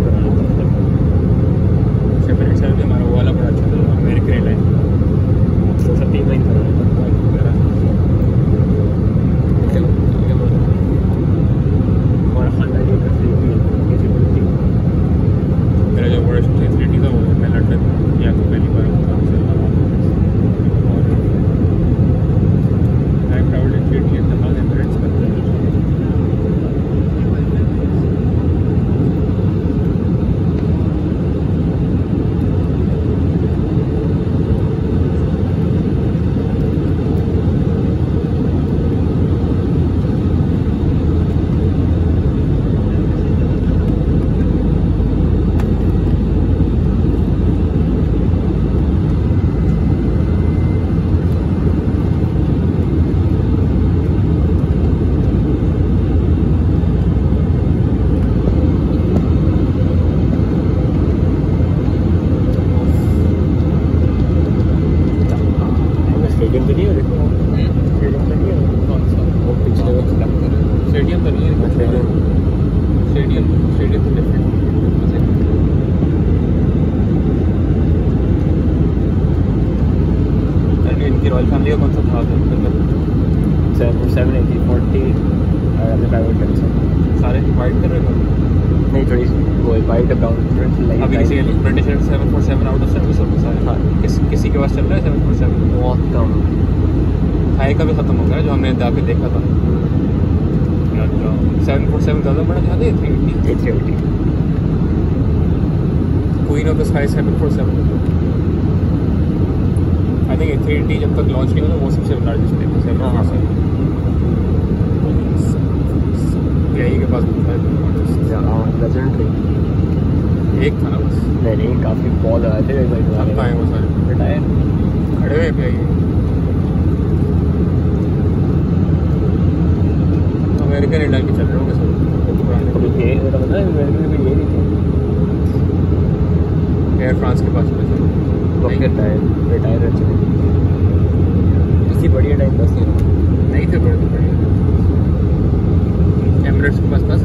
Seven. چل رہا ہے سیون فور سیون بہت کم ہائی کا بھی ختم ہو گیا جو ہم نے جا کے دیکھا تھا۔ سیون فور سیون زیادہ بڑا زیادہ ہے تھری ایٹی تھری ایٹی کوئی نہ the sky seven four seven I think three eighty جب تک لانچ نہیں ہوتا وہ سب سے لارجسٹ ہے۔ سیون فور سیون یہی کے پاس لیجنڈ ہے ایک تھا نا بس۔ نہیں نہیں کافی کال آئے تھے بھائی کہاں وہ سارے۔ بٹائے کھڑے ہوئے پہ امیریکن انڈا کے چل رہے ہوں گے سب۔ بھی یہ نہیں تھے۔ ایئر فرانس کے پاس پہنچے ٹائر ریٹائر اچھے کسی بڑی ٹائم بس نہیں تھے بڑے بڑے۔ ایمریٹس کے پاس بس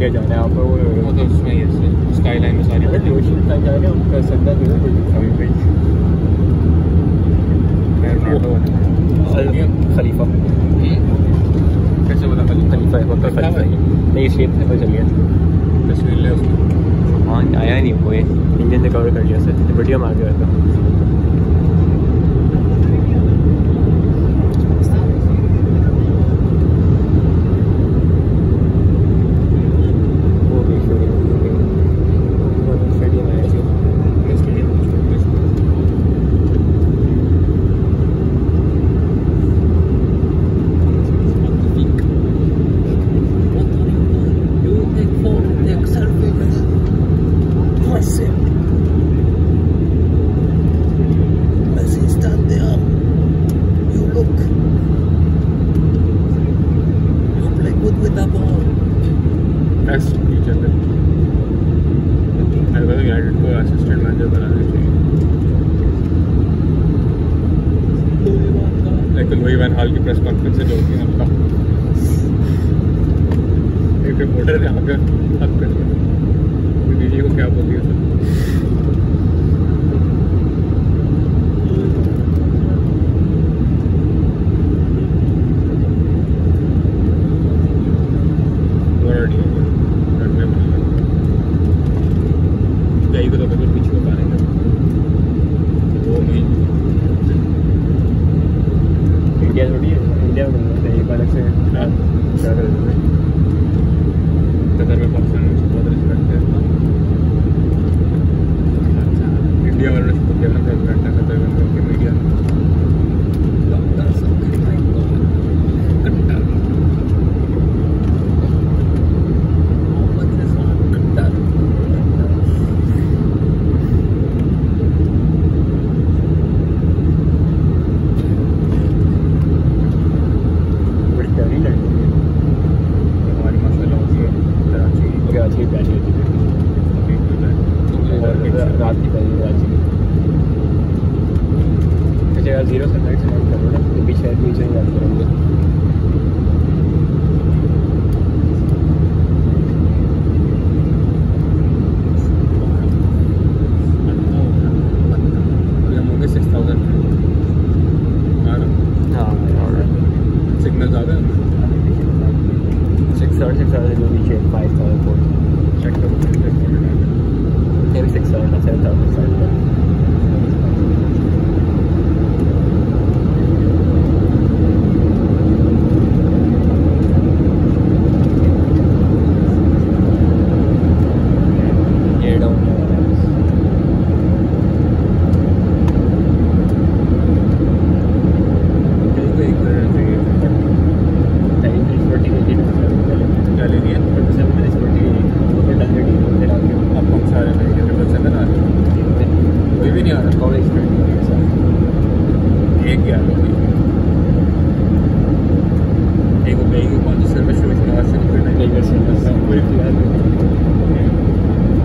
کیا جانا ہے آپ کو وہ تو اس میں ہی اسکائی لائن میں ساری روشن تک جا رہے ہیں ان کر سکتا تو کوئی دکھا بھی بھائی خلیفہ کیسے بولا خلیفہ ہے بکر خلیفہ نہیں شیپ سے پتہ چل گیا. تصویر لے اس کو ہاں آیا نہیں کوئی انجن سے کور کر لیا سر بڑھیا مار کے رہتا ہوں double گاڑی کو تو بالکل پیچھے اتارے گا وہ مین انڈیا تھوڑی ہے انڈیا میں ایک الگ سے قطر میں پاکستان میں たいな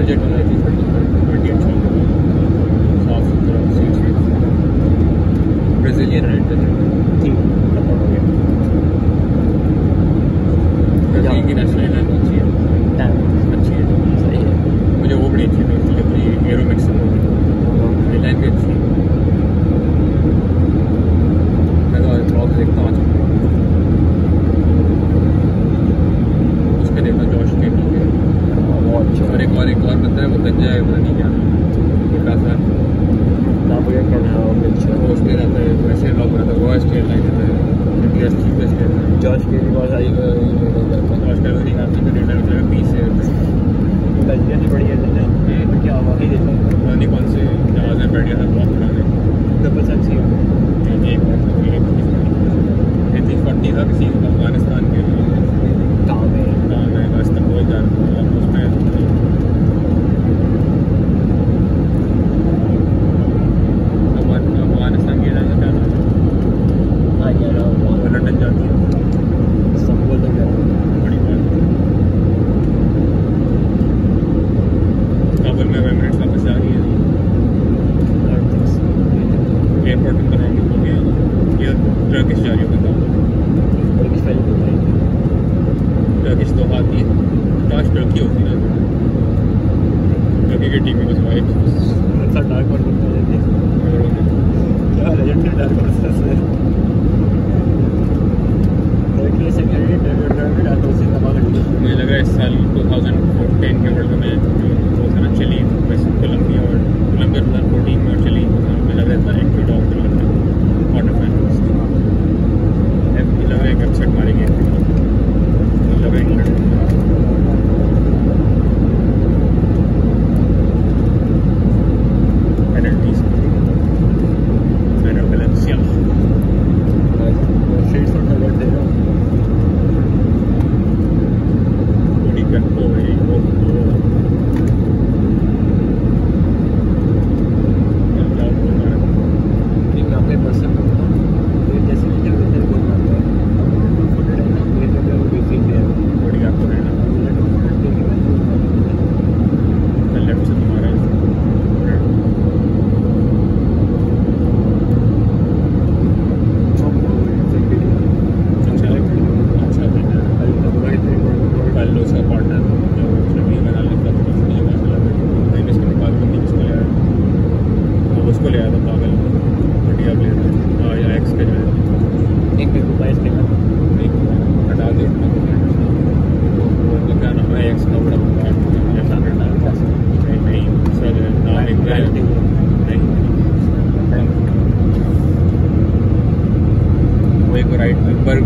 پروجیکٹ صاف ستھرا برازیلین رینٹ برازیل کی نیشنل ایئر لائن اچھی ہے اچھی ہے مجھے وہ بڑی اچھی لگی اپنی ایرو مکس ایئر لائن بھی اچھی ہے بیسٹ کھیل رہے ہیں جارج کے لیے بہت ساری ہے بیس سے غلطیاں بھی بڑی ہاں۔ کیا واقعی دیکھیں کون سے جہاز ہیں بیٹھ گیا تھا بہت پرانے ڈبل سیکس ہی جی, جی،, جی،, جی، تھا کسی افغانستان کے لیے۔ کام ہے۔ کام ہے بس تک جا رہا اس میں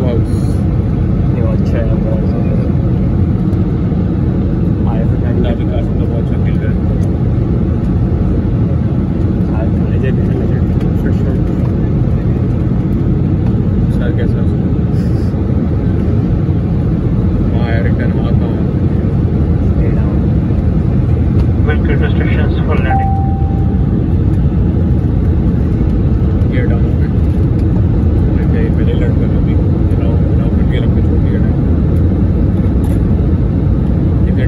close.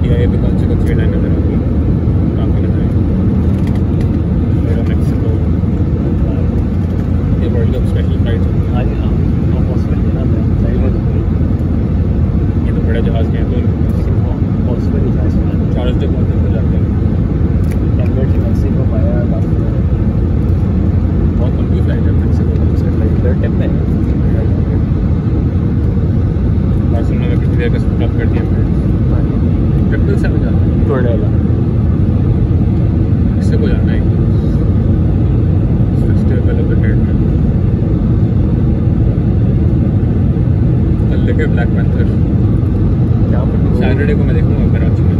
کچھ کچھ سیٹرڈے پہ بلیک پینتھر سیٹرڈے کو میں دیکھوں گا کراچی میں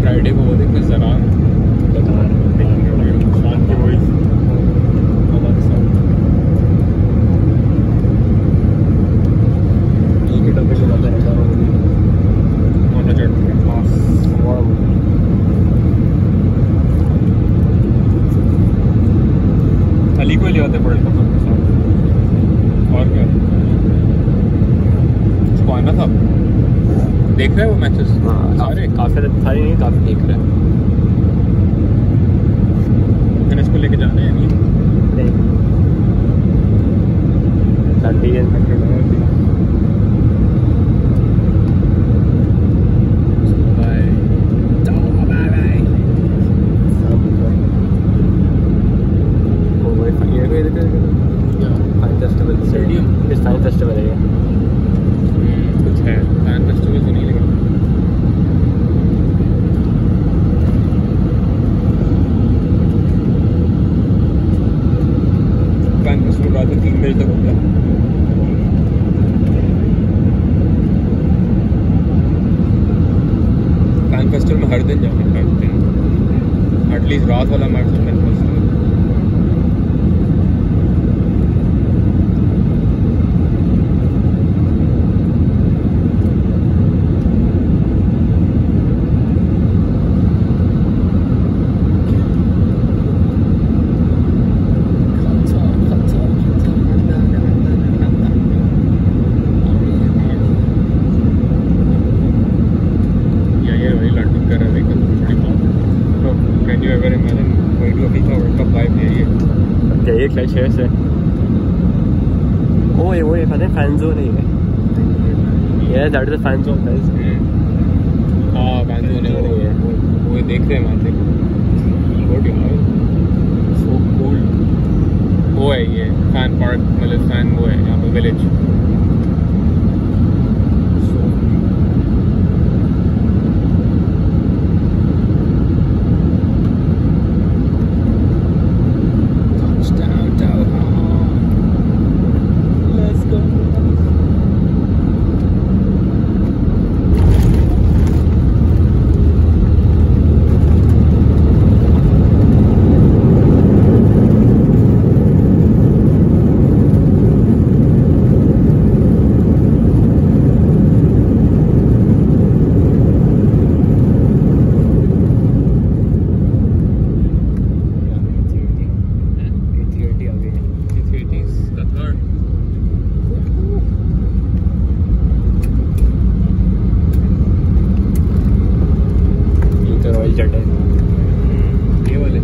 فرائیڈے کو وہ دیکھیں ذرا دیکھ رہے ہیں وہ میچز سارے؟ کافی سارے نہیں کافی دیکھ رہے ہیں۔ میں نے اس کو لے کے جانا ہے نہیں۔ سنڈے ہے ہے اسے اوے اوے پتہ ہے فین زون ہے یہ۔ That is fan zone guys ہاں بینزو نے وہ وہ دیکھ رہے ہیں وہاں سے گڈ یار سو کول وہ ہے یہ فین پارک مطلب فین وہ ہے یہاں پہ ولیج Let's go. یہ تو رائل جٹ ہے یہ والے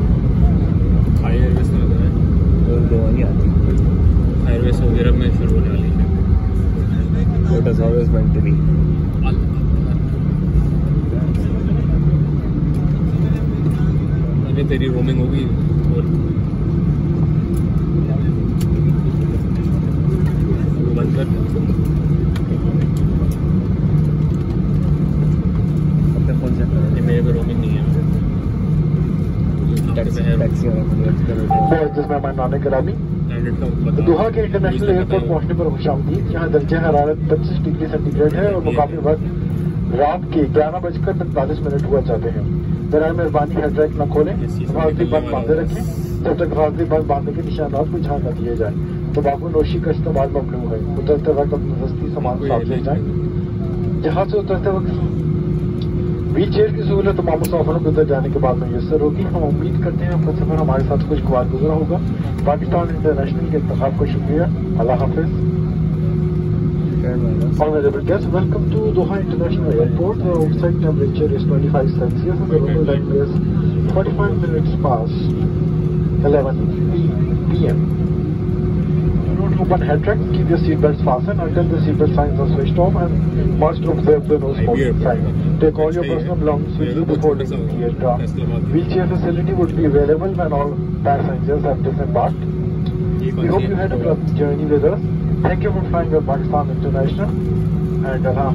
ہائی ایئر ویز نظر ہے گوا نہیں آتی ہائی ایئر ویز وغیرہ میں شروع ہونے والی ہے It is always meant to be. ابھی تیری رومنگ ہوگی اور وہ بند کر اپنے فون سے یہ میرے پہ رومنگ نہیں ہے ٹیکسی میں مہمان کرامی دوحہ کے انٹرنیشنل ایئرپورٹ پہنچنے پر خوش آمدید یہاں درجہ حرارت پچیس ڈگری سینٹی گریڈ ہے اور مقامی وقت رات کے گیارہ بج کر پینتالیس منٹ ہوا چاہتے ہیں۔ برائے مہربانی ہیڈ ٹریک نہ کھولیں حفاظتی بند باندھے رکھیں جب تک حفاظتی بند باندھنے کے نشانات کو جھان نہ دیے جائیں۔ تمباکو نوشی کا استعمال ممنوع ہے۔ اترتے وقت اپنی دستی سامان ساتھ لے جائیں۔ جہاز سے اترتے وقت ویل چیئر کی سہولت تمام مسافروں کو ادھر جانے کے بعد میسر ہوگی ہم امید کرتے ہیں آپ کا سفر ہمارے ساتھ خوشگوار گزرا ہوگا پاکستان انٹرنیشنل کے انتخاب کا شکریہ اللہ حافظ Honorable guests, welcome to Doha International Airport. The outside temperature is 25 Celsius and the local time is 45 minutes past 11 p.m. to one head check, keep your seatbelts fastened until the seatbelt signs are switched off and must observe the no smoking sign. Take all your personal belongings with you before leaving the aircraft. Wheelchair facility would be available when all passengers have disembarked. We hope you had a pleasant journey with us. Thank you for flying with Pakistan International and Allah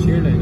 چیڈ ہے